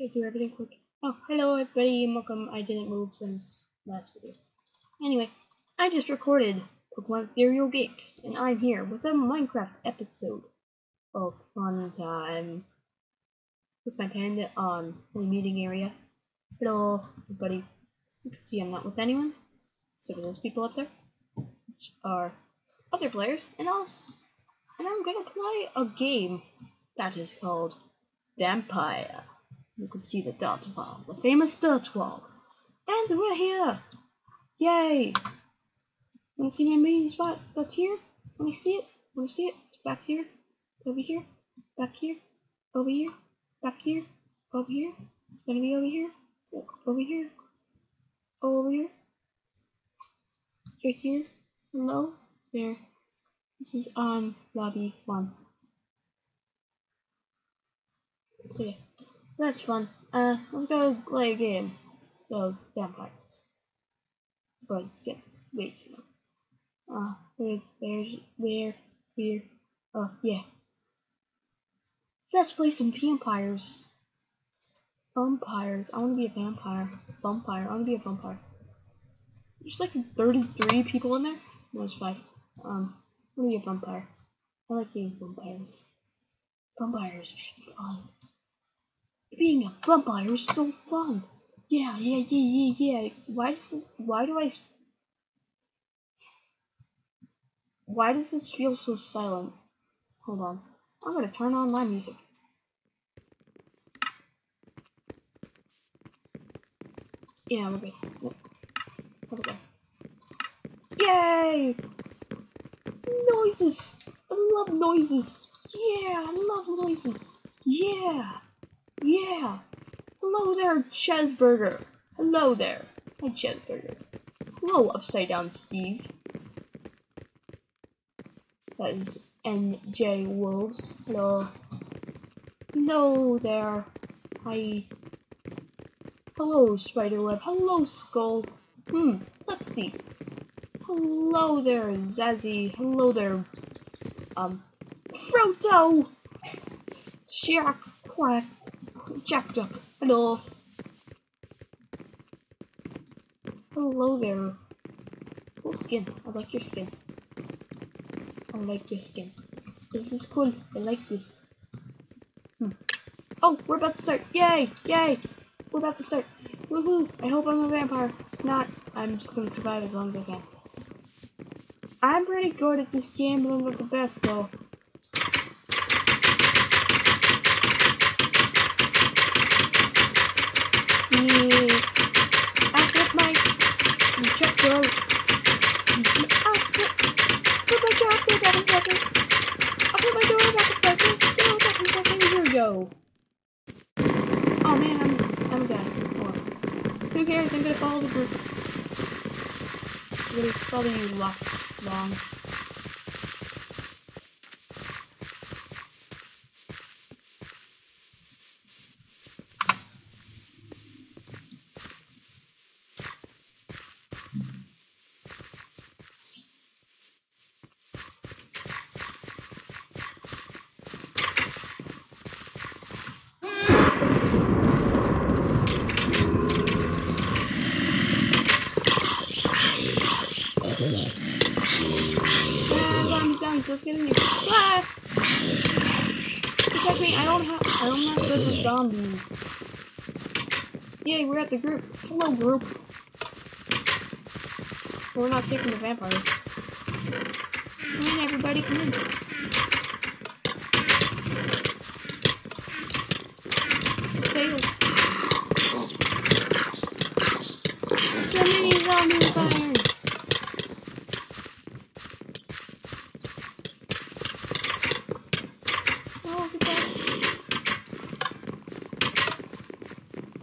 Gotta do everything quick. Oh, hello everybody welcome. I didn't move since last video. Anyway, I just recorded Pokemon Ethereal Gates, and I'm here with a Minecraft episode of fun time with my panda on the meeting area. Hello, everybody. You can see I'm not with anyone, except for those people up there, which are other players, and else, and I'm gonna play a game that is called Vampire. You can see the dirt wall, the famous dirt wall, and we're here. Yay! Wanna see my meeting spot? That's here. Wanna see it? Wanna see it? It's back here, over here, back here, over here, back here, over here. It's gonna be over here, over here, over here, right here. Hello, there. This is on lobby one. So yeah, that's fun. Uh, let's go play a game of vampires. But it's gets way too long. Uh, where, there's, where, oh, yeah. Let's play some vampires. Vampires. I want to be a vampire. Vampire. I want to be a vampire. There's like 33 people in there. No, it's five. Um, I want to be a vampire. I like being vampires. Vampires being fun. Being a vampire is so fun. Yeah, yeah, yeah, yeah, yeah. Why does this, why do I why does this feel so silent? Hold on. I'm gonna turn on my music. Yeah, good. Yep. Over there. Yay! Noises! I love noises! Yeah, I love noises! Yeah! Yeah! Hello there, Chesburger! Hello there! Hi, Chesburger. Hello, Upside Down Steve. That is NJ Wolves. Hello. Hello there. Hi. Hello, Spiderweb. Hello, Skull. Hmm, let's see. Hello there, Zazzy. Hello there, um, Frodo! Jack Quack. Jack Duck. Hello. Hello there. Cool skin. I like your skin. I like your skin. This is cool. I like this. Hmm. Oh, we're about to start. Yay! Yay! We're about to start. Woohoo! I hope I'm a vampire. Not, I'm just gonna survive as long as I can. I'm pretty good at this game, but not the best though. Yeah. I put my check door. I put, put my door back in second. I put my door back in second. Zero second second. Here we go. Oh man, I'm I'm dead. Oh. Who cares? I'm gonna follow the group. I'm you long. long. Ah, zombies, zombies, let's get in here. Ah! Protect me, I don't have, I'm not good with zombies. Yay, we're at the group. Hello, group. We're not taking the vampires. Come in, everybody, come in. Stay. So many zombies fire. Oh, good job.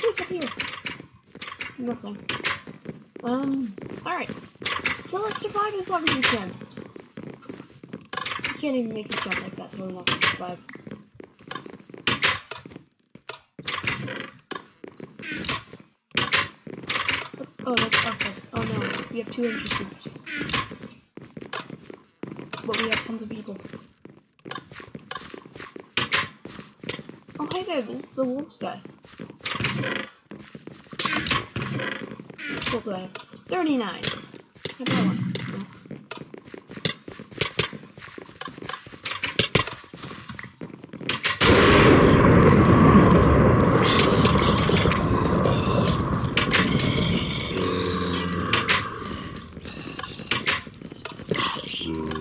Who's up here? Um, alright. So let's survive as long as we can. We can't even make a jump like that, so we're not gonna survive. Oh, that's outside. Oh no, we have two entrances. But we have tons of people. Oh, hey there, this is the wolves guy. I 39. How about one?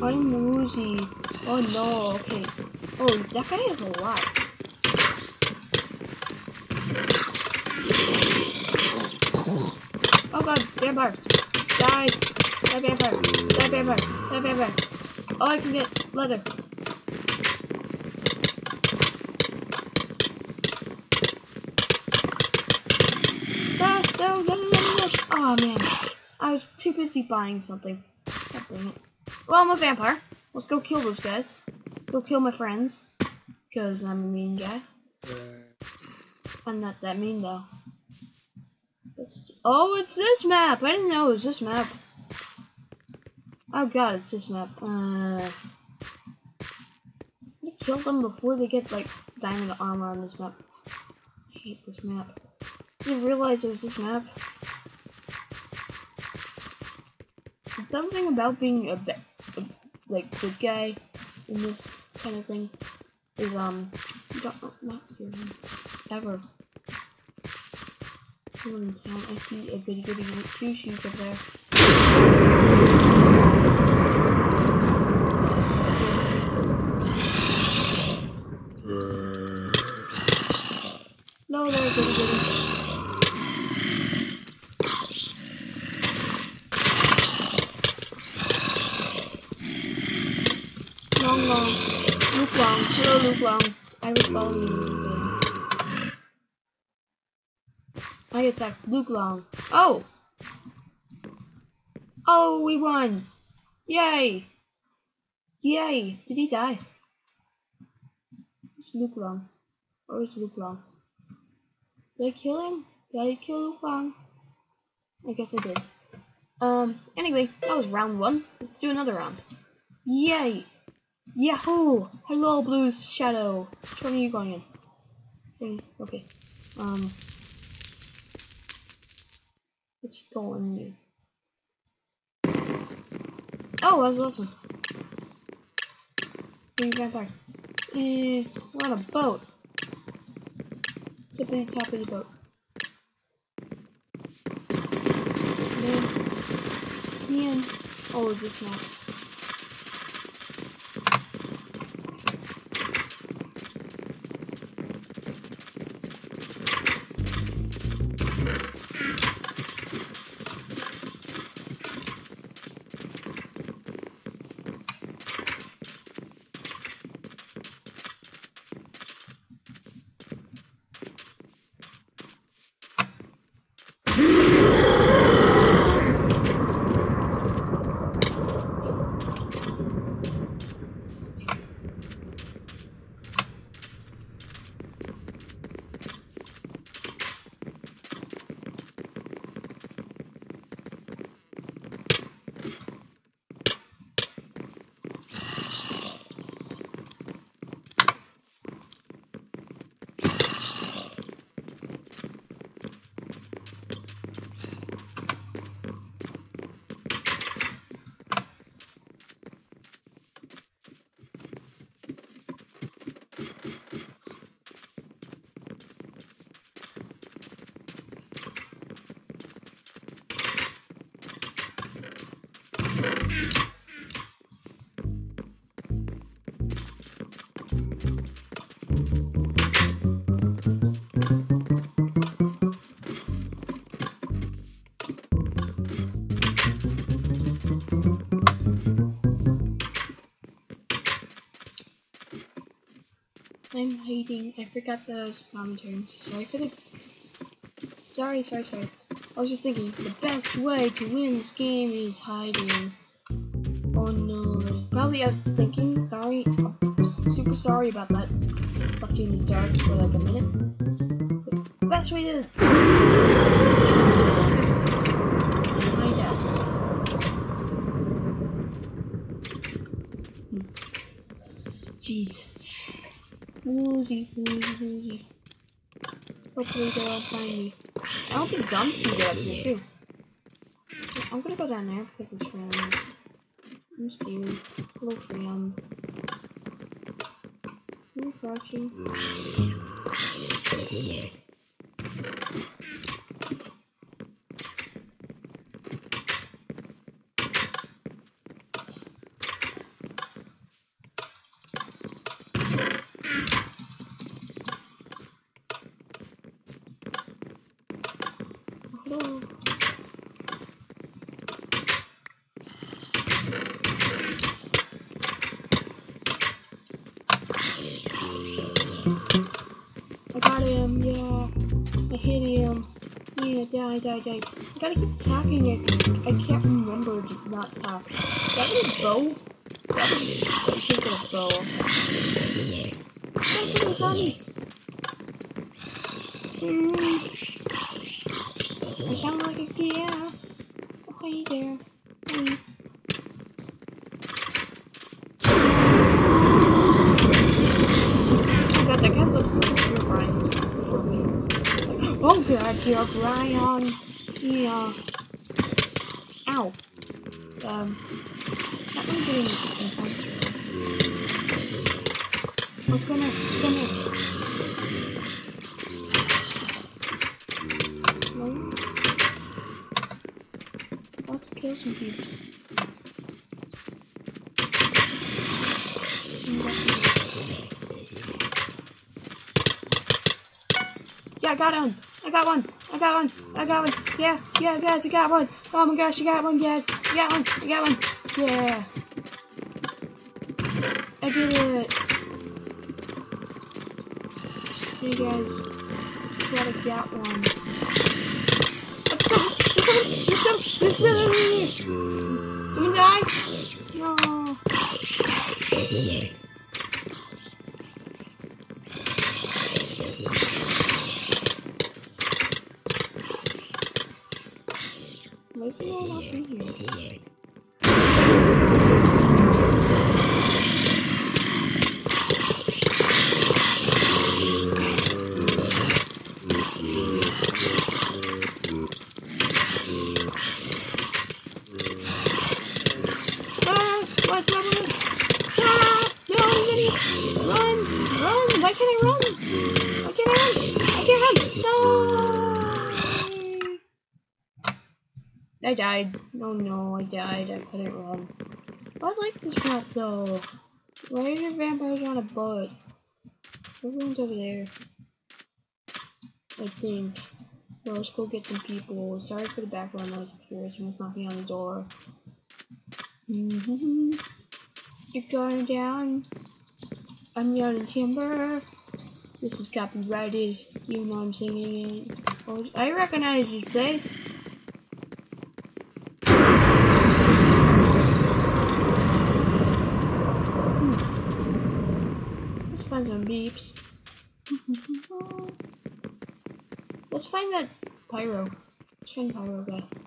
I'm woozy. Oh no, okay. Oh, that guy has a lot. Oh god, vampire! Die! Die vampire! Die vampire! Die vampire! Oh, I can get leather. No, no, no, no. Oh man, I was too busy buying something. God dang it. Well, I'm a vampire. Let's go kill those guys. Go kill my friends. Because I'm a mean guy. I'm not that mean though. It's, oh, it's this map. I didn't know it was this map. Oh god, it's this map. Uh, I kill them before they get like diamond armor on this map. I hate this map. Didn't realize it was this map. Something about being a, a like good guy in this kind of thing is um you don't not ever. Someone in town. I see a goody goody two shoes up there. No, no, goody goody. Long, long. Luke Long. Hello, Luke Long. I was following you. Good. I attacked Luke Long. Oh! Oh, we won! Yay! Yay! Did he die? It's Luke Long. Or is Luke Long? Did I kill him? Did I kill Luke Long? I guess I did. Um, anyway, that was round one. Let's do another round. Yay! Yahoo! Hello, Blues Shadow. Which one are you going in? Okay, okay. Oh, that was awesome. Green vampire. Eh, we're on a boat. Tippity tappity boat. Man. Man. Oh, this map. I'm hiding. I forgot the. I'm so sorry for the. Sorry, sorry, sorry. I was just thinking the best way to win this game is hiding. Oh no, there's probably I was thinking. Sorry, super sorry about that. Left you in the dark for like a minute. The best way to. hide out. Hmm. Jeez. Woozy, woozy, woozy. Hopefully they won't find me. I don't think zombies can get up here too. I'm gonna go down there because it's friends. I'm scared. Hello friend. You're crouching. Hello. I got him, yeah. I hit him. Yeah, die, die, die. I gotta keep tapping it. I can't remember to not tap. Is that a bow? I should get a bow. Zombies. Mm. I sound like a gas. Oh, hey there. Hey. Oh god, that guy looks like you're Brian. You're Brian. Yeah. Ow. Um. That. What's going on? What's going on? Kill some people. Yeah, I got one. I got one. I got one. I got one. Yeah, yeah, guys, I got one. Oh my gosh, I got one, guys. I got one. I got one. Yeah. I did it. Hey guys, gotta get one. Let's go. There's some. There's some. There's some. Someone died. No. Why is there no one else in here? Ah! What? What? What? Ah! No, I'm idiot! Run! Run! Why can't I run? Why can't I run? I can't run! No! I died. Oh no, I died. I couldn't run. I like this map though. Why are there vampires on a boat? Everyone's over there. I think. Let's go get some people. Sorry for the background noise if you someone's knocking on the door. Mm-hmm. You're going down. I'm yelling timber. This is copyrighted, You know I'm singing it. Oh, I recognize this place. Find some beeps. Let's find that pyro. Let's find pyro guy.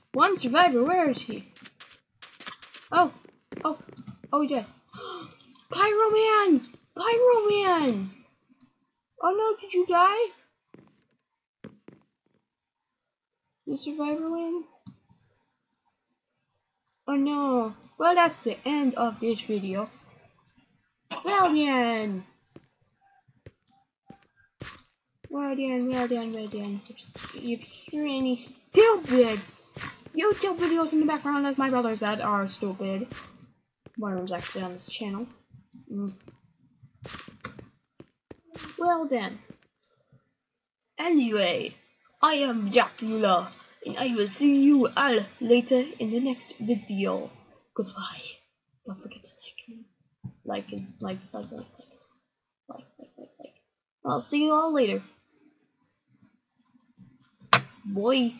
One survivor, where is he? Oh, oh, oh, he did. Pyro Man! Pyro Man! Oh no, did you die? The survivor win? Oh no. Well, that's the end of this video. Well done! Well done, well done, well. If you're any stupid YouTube videos in the background like my brothers that are stupid. One of them's actually on this channel. Mm. Well then. Anyway, I am Jackula, and I will see you all later in the next video. Goodbye. Don't forget to like me. Like and like, like, like, like, like, like, like, like. I'll see you all later. Boy.